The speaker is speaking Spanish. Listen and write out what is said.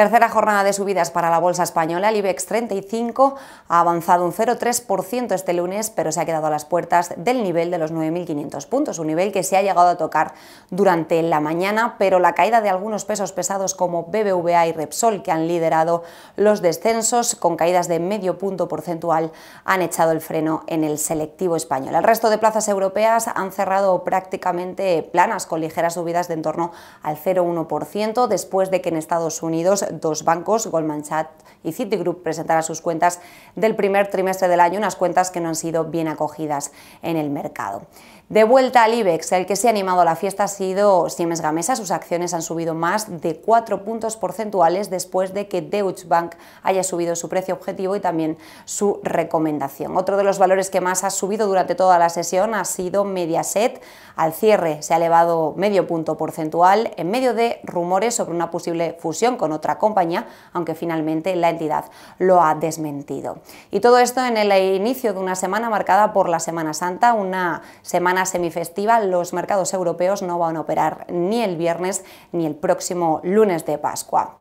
Tercera jornada de subidas para la bolsa española. El IBEX 35 ha avanzado un 0,3% este lunes, pero se ha quedado a las puertas del nivel de los 9.500 puntos, un nivel que se ha llegado a tocar durante la mañana, pero la caída de algunos pesos pesados como BBVA y Repsol, que han liderado los descensos con caídas de medio punto porcentual, han echado el freno en el selectivo español. El resto de plazas europeas han cerrado prácticamente planas, con ligeras subidas de en torno al 0,1%, después de que en Estados Unidos dos bancos, Goldman Sachs y Citigroup, presentaran sus cuentas del primer trimestre del año, unas cuentas que no han sido bien acogidas en el mercado. De vuelta al IBEX, el que se ha animado a la fiesta ha sido Siemens Gamesa. Sus acciones han subido más de 4 puntos porcentuales después de que Deutsche Bank haya subido su precio objetivo y también su recomendación. Otro de los valores que más ha subido durante toda la sesión ha sido Mediaset. Al cierre se ha elevado medio punto porcentual en medio de rumores sobre una posible fusión con otra compañía, aunque finalmente la entidad lo ha desmentido. Y todo esto en el inicio de una semana marcada por la Semana Santa, una semana semifestiva, los mercados europeos no van a operar ni el viernes ni el próximo lunes de Pascua.